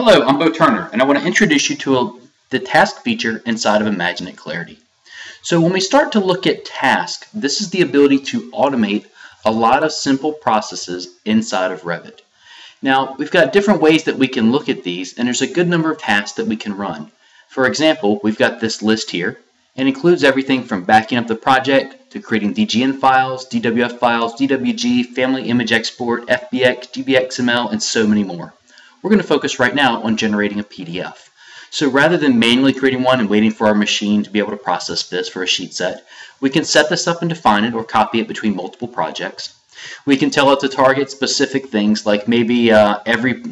Hello, I'm Bo Turner, and I want to introduce you to a, the task feature inside of IMAGINiT Clarity. So when we start to look at task, this is the ability to automate a lot of simple processes inside of Revit. Now, we've got different ways that we can look at these, and there's a good number of tasks that we can run. For example, we've got this list here, and includes everything from backing up the project to creating DGN files, DWF files, DWG, family image export, FBX, DBXML, and so many more. We're going to focus right now on generating a PDF. So rather than manually creating one and waiting for our machine to be able to process this for a sheet set, we can set this up and define it or copy it between multiple projects. We can tell it to target specific things like maybe uh, every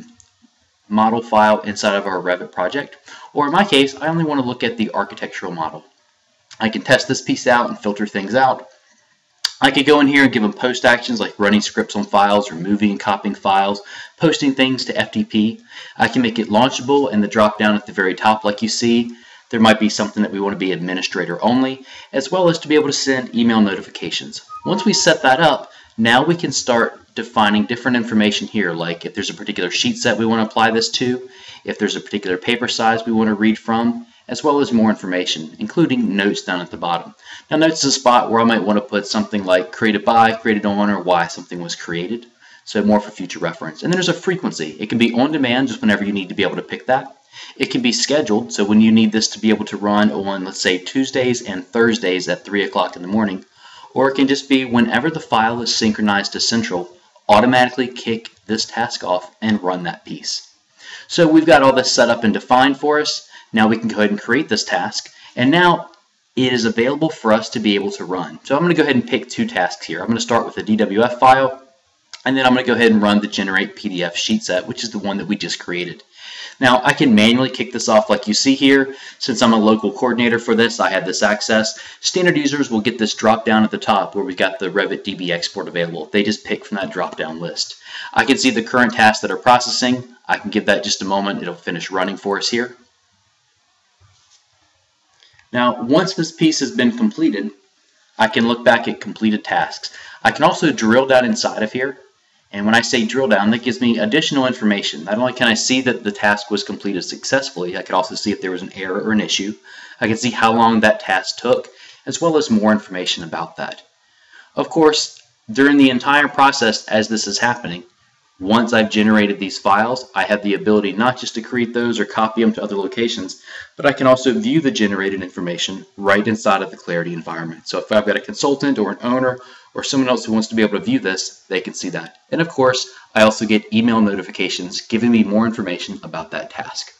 model file inside of our Revit project, or in my case, I only want to look at the architectural model. I can test this piece out and filter things out, I could go in here and give them post actions like running scripts on files, removing and copying files, posting things to FTP. I can make it launchable and the drop down at the very top like you see. There might be something that we want to be administrator only, as well as to be able to send email notifications. Once we set that up, now we can start defining different information here, like if there's a particular sheet set we want to apply this to, if there's a particular paper size we want to read from, as well as more information, including notes down at the bottom. Now notes is a spot where I might want to put something like created by, created on, or why something was created. So more for future reference. And then there's a frequency. It can be on demand, just whenever you need to be able to pick that. It can be scheduled, so when you need this to be able to run on, let's say, Tuesdays and Thursdays at 3 o'clock in the morning, or it can just be whenever the file is synchronized to Central, automatically kick this task off and run that piece. So we've got all this set up and defined for us. Now we can go ahead and create this task. And now it is available for us to be able to run. So I'm going to go ahead and pick two tasks here. I'm going to start with a DWF file, and then I'm going to go ahead and run the generate PDF sheet set, which is the one that we just created. Now I can manually kick this off like you see here. Since I'm a local coordinator for this, I have this access. Standard users will get this drop down at the top where we've got the Revit DB export available. They just pick from that drop down list. I can see the current tasks that are processing. I can give that just a moment. It'll finish running for us here. Now, once this piece has been completed, I can look back at completed tasks. I can also drill down inside of here. And when I say drill down, that gives me additional information. Not only can I see that the task was completed successfully, I can also see if there was an error or an issue. I can see how long that task took, as well as more information about that. Of course, during the entire process as this is happening, once I've generated these files, I have the ability not just to create those or copy them to other locations, but I can also view the generated information right inside of the Clarity environment. So if I've got a consultant or an owner or someone else who wants to be able to view this, they can see that. And of course, I also get email notifications giving me more information about that task.